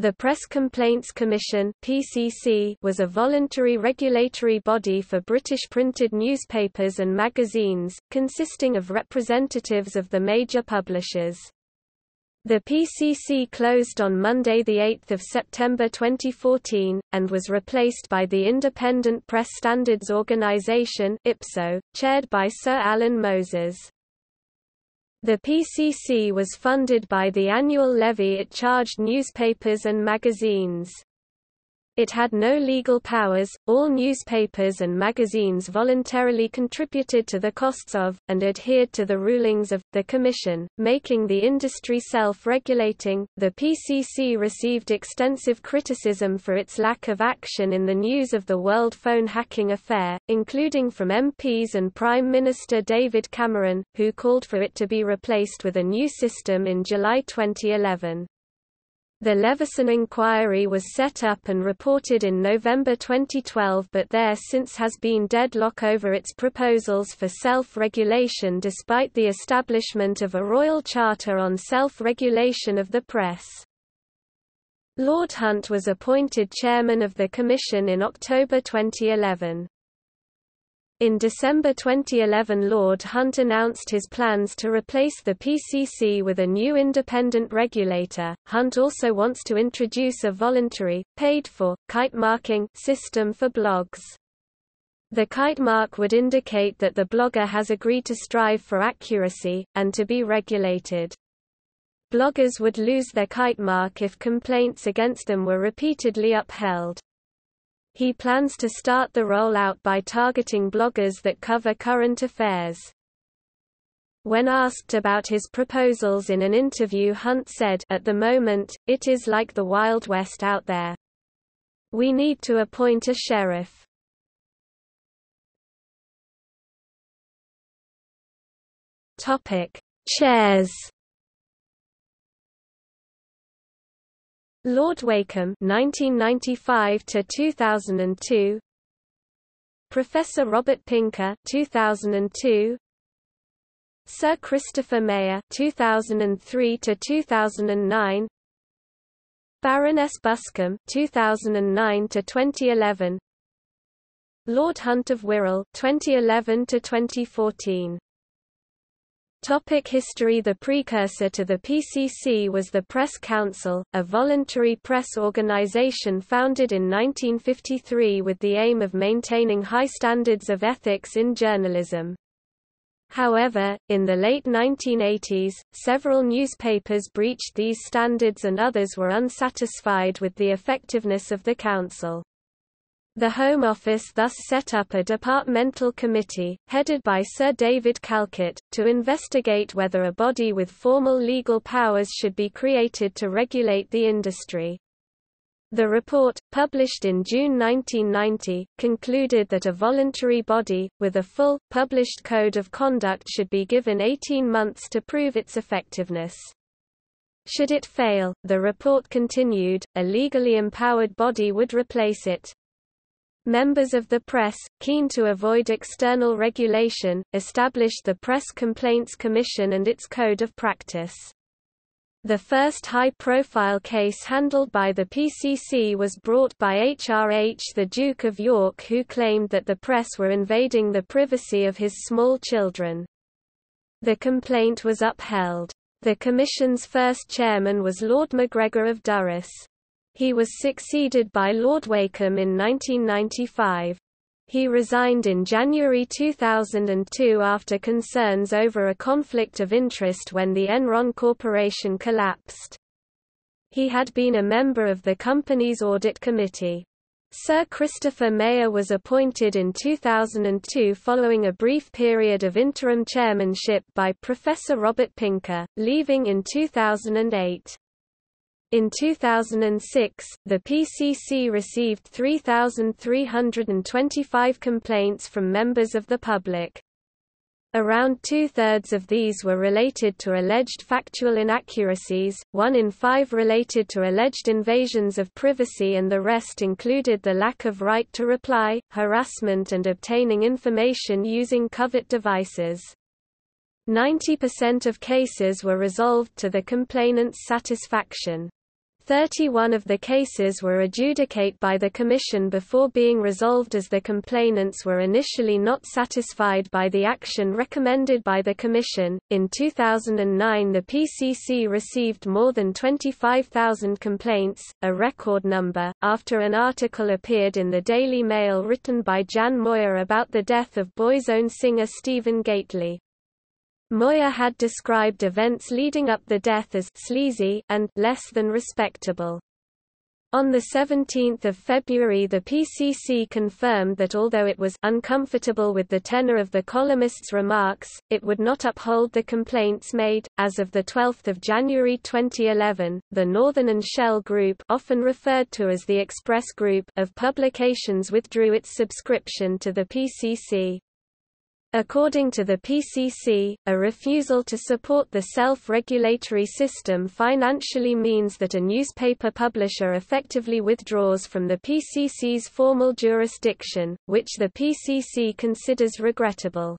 The Press Complaints Commission (PCC) was a voluntary regulatory body for British printed newspapers and magazines, consisting of representatives of the major publishers. The PCC closed on Monday 8 September 2014, and was replaced by the Independent Press Standards Organisation IPSO, chaired by Sir Alan Moses. The PCC was funded by the annual levy it charged newspapers and magazines. It had no legal powers, all newspapers and magazines voluntarily contributed to the costs of, and adhered to the rulings of, the Commission, making the industry self-regulating. The PCC received extensive criticism for its lack of action in the news of the World phone hacking affair, including from MPs and Prime Minister David Cameron, who called for it to be replaced with a new system in July 2011. The Leveson inquiry was set up and reported in November 2012 but there since has been deadlock over its proposals for self-regulation despite the establishment of a royal charter on self-regulation of the press. Lord Hunt was appointed chairman of the commission in October 2011. In December 2011 Lord Hunt announced his plans to replace the PCC with a new independent regulator. Hunt also wants to introduce a voluntary, paid-for, kite marking system for blogs. The kite mark would indicate that the blogger has agreed to strive for accuracy, and to be regulated. Bloggers would lose their kite mark if complaints against them were repeatedly upheld. He plans to start the rollout by targeting bloggers that cover current affairs. When asked about his proposals in an interview Hunt said At the moment, it is like the Wild West out there. We need to appoint a sheriff. Topic: Chairs Lord Wakeham 1995 to 2002 Professor Robert Pinker 2002 Sir Christopher Meyer 2003 to 2009 Baroness Buscombe 2009 to 2011 Lord Hunt of Wirral 2011 to 2014 Topic history The precursor to the PCC was the Press Council, a voluntary press organization founded in 1953 with the aim of maintaining high standards of ethics in journalism. However, in the late 1980s, several newspapers breached these standards and others were unsatisfied with the effectiveness of the council. The Home Office thus set up a departmental committee, headed by Sir David Calcutt, to investigate whether a body with formal legal powers should be created to regulate the industry. The report, published in June 1990, concluded that a voluntary body, with a full, published code of conduct should be given 18 months to prove its effectiveness. Should it fail, the report continued, a legally empowered body would replace it. Members of the press, keen to avoid external regulation, established the Press Complaints Commission and its Code of Practice. The first high-profile case handled by the PCC was brought by HRH the Duke of York who claimed that the press were invading the privacy of his small children. The complaint was upheld. The Commission's first chairman was Lord McGregor of Durris. He was succeeded by Lord Wakeham in 1995. He resigned in January 2002 after concerns over a conflict of interest when the Enron Corporation collapsed. He had been a member of the company's audit committee. Sir Christopher Meyer was appointed in 2002 following a brief period of interim chairmanship by Professor Robert Pinker, leaving in 2008. In 2006, the PCC received 3,325 complaints from members of the public. Around two-thirds of these were related to alleged factual inaccuracies, one in five related to alleged invasions of privacy and the rest included the lack of right to reply, harassment and obtaining information using covert devices. 90% of cases were resolved to the complainant's satisfaction. 31 of the cases were adjudicate by the Commission before being resolved as the complainants were initially not satisfied by the action recommended by the Commission. In 2009, the PCC received more than 25,000 complaints, a record number, after an article appeared in the Daily Mail written by Jan Moir about the death of Boyzone singer Stephen Gately. Moir had described events leading up the death as sleazy and less than respectable. On 17 February the PCC confirmed that although it was uncomfortable with the tenor of the columnist's remarks, it would not uphold the complaints made. As of 12 January 2011, the Northern and Shell Group often referred to as the Express Group of publications withdrew its subscription to the PCC. According to the PCC, a refusal to support the self-regulatory system financially means that a newspaper publisher effectively withdraws from the PCC's formal jurisdiction, which the PCC considers regrettable.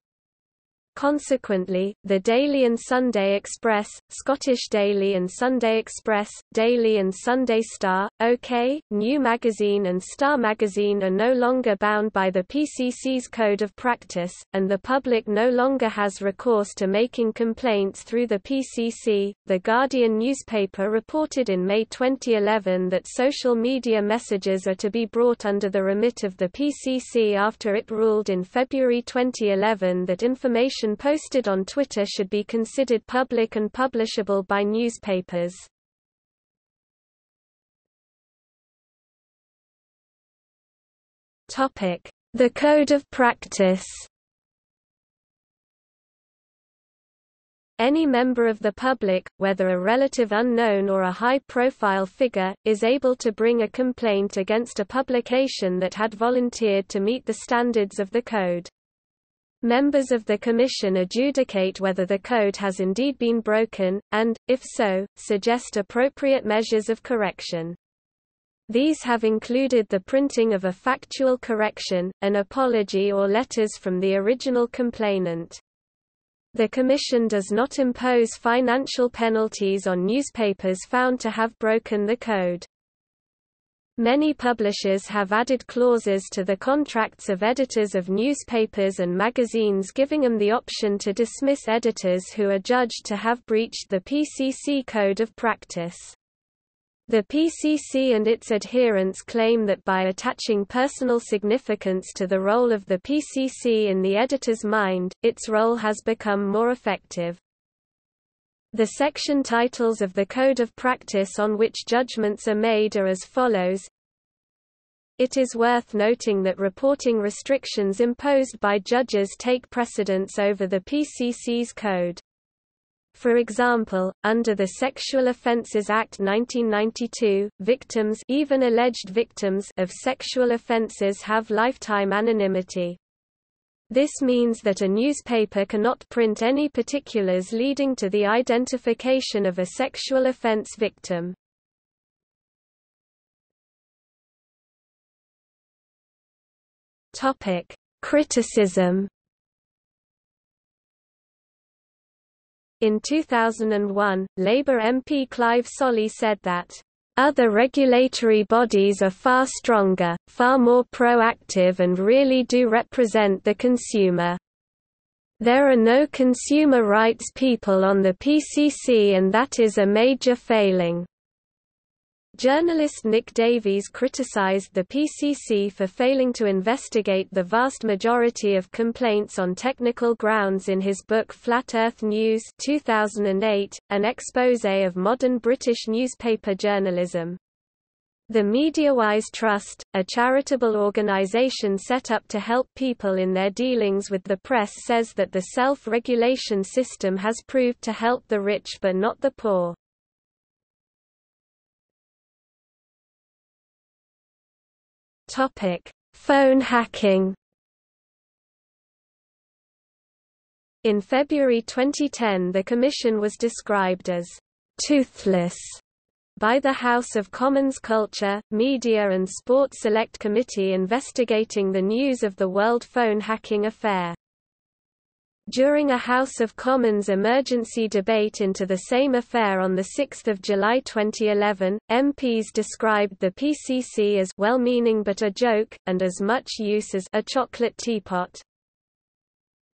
Consequently, the Daily and Sunday Express, Scottish Daily and Sunday Express, Daily and Sunday Star, OK, New Magazine and Star Magazine are no longer bound by the PCC's Code of Practice, and the public no longer has recourse to making complaints through the PCC. The Guardian newspaper reported in May 2011 that social media messages are to be brought under the remit of the PCC after it ruled in February 2011 that information information posted on Twitter should be considered public and publishable by newspapers. The Code of Practice Any member of the public, whether a relative unknown or a high-profile figure, is able to bring a complaint against a publication that had volunteered to meet the standards of the code. Members of the Commission adjudicate whether the code has indeed been broken, and, if so, suggest appropriate measures of correction. These have included the printing of a factual correction, an apology or letters from the original complainant. The Commission does not impose financial penalties on newspapers found to have broken the code. Many publishers have added clauses to the contracts of editors of newspapers and magazines giving them the option to dismiss editors who are judged to have breached the PCC Code of Practice. The PCC and its adherents claim that by attaching personal significance to the role of the PCC in the editor's mind, its role has become more effective. The section titles of the Code of Practice on which judgments are made are as follows. It is worth noting that reporting restrictions imposed by judges take precedence over the PCC's code. For example, under the Sexual Offences Act 1992, victims even alleged victims of sexual offences have lifetime anonymity. This means that a newspaper cannot print any particulars leading to the identification of a sexual offense victim. Topic: Criticism. In 2001, Labour MP Clive Soley said that other regulatory bodies are far stronger, far more proactive and really do represent the consumer. There are no consumer rights people on the PCC and that is a major failing. Journalist Nick Davies criticized the PCC for failing to investigate the vast majority of complaints on technical grounds in his book Flat Earth News 2008, an exposé of modern British newspaper journalism. The MediaWise Trust, a charitable organization set up to help people in their dealings with the press says that the self-regulation system has proved to help the rich but not the poor. Topic: Phone hacking. In February 2010 the Commission was described as «toothless» by the House of Commons Culture, Media and Sport Select Committee investigating the news of the World phone hacking affair. During a House of Commons emergency debate into the same affair on 6 July 2011, MPs described the PCC as well-meaning but a joke, and as much use as a chocolate teapot.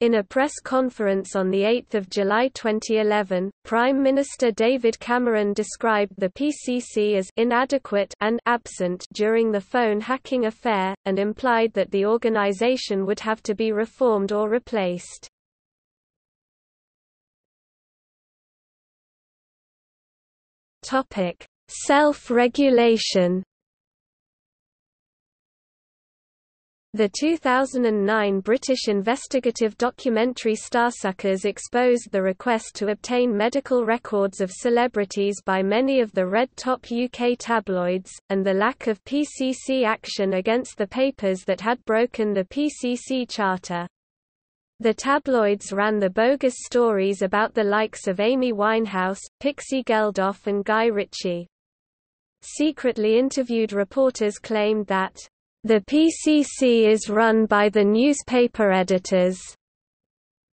In a press conference on 8 July 2011, Prime Minister David Cameron described the PCC as inadequate and absent during the phone hacking affair, and implied that the organization would have to be reformed or replaced. Self-regulation The 2009 British investigative documentary Starsuckers exposed the request to obtain medical records of celebrities by many of the red-top UK tabloids, and the lack of PCC action against the papers that had broken the PCC charter. The tabloids ran the bogus stories about the likes of Amy Winehouse, Pixie Geldof and Guy Ritchie. Secretly interviewed reporters claimed that the PCC is run by the newspaper editors.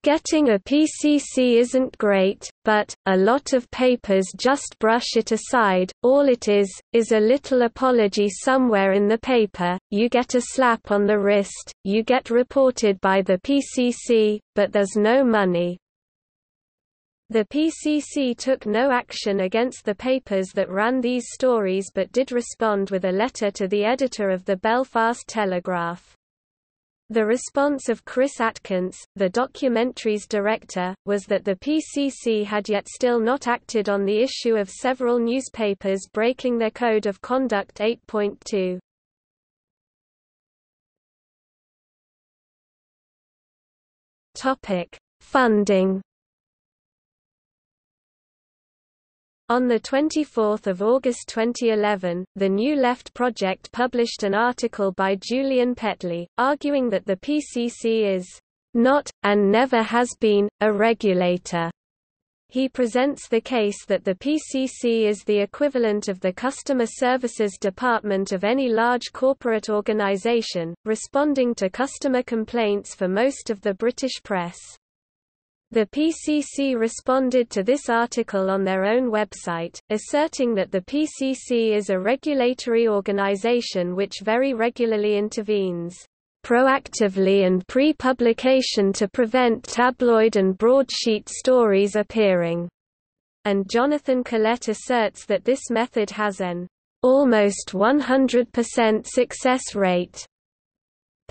Getting a PCC isn't great, but, a lot of papers just brush it aside, all it is, is a little apology somewhere in the paper, you get a slap on the wrist, you get reported by the PCC, but there's no money. The PCC took no action against the papers that ran these stories but did respond with a letter to the editor of the Belfast Telegraph. The response of Chris Atkins, the documentary's director, was that the PCC had yet still not acted on the issue of several newspapers breaking their Code of Conduct 8.2. Funding On 24 August 2011, the New Left Project published an article by Julian Petley, arguing that the PCC is not, and never has been, a regulator. He presents the case that the PCC is the equivalent of the Customer Services Department of any large corporate organization, responding to customer complaints for most of the British press. The PCC responded to this article on their own website, asserting that the PCC is a regulatory organization which very regularly intervenes proactively and pre-publication to prevent tabloid and broadsheet stories appearing. And Jonathan Collett asserts that this method has an almost 100% success rate.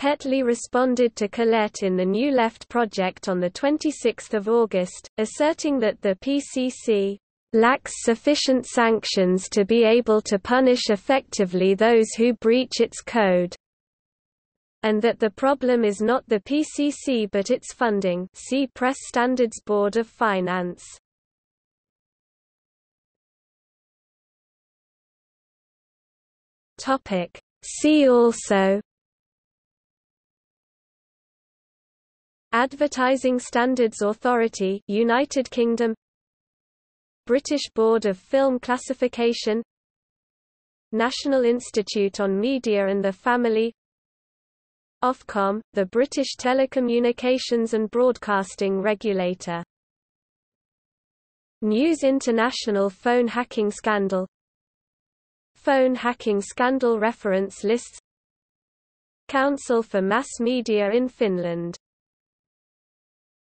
Petley responded to Collett in the New Left project on 26 August, asserting that the PCC lacks sufficient sanctions to be able to punish effectively those who breach its code and that the problem is not the PCC but its funding see Press Standards Board of Finance. See also Advertising Standards Authority United Kingdom. British Board of Film Classification. National Institute on Media and the Family. Ofcom, the British Telecommunications and Broadcasting Regulator. News International Phone Hacking Scandal. Phone Hacking Scandal Reference Lists. Council for Mass Media in Finland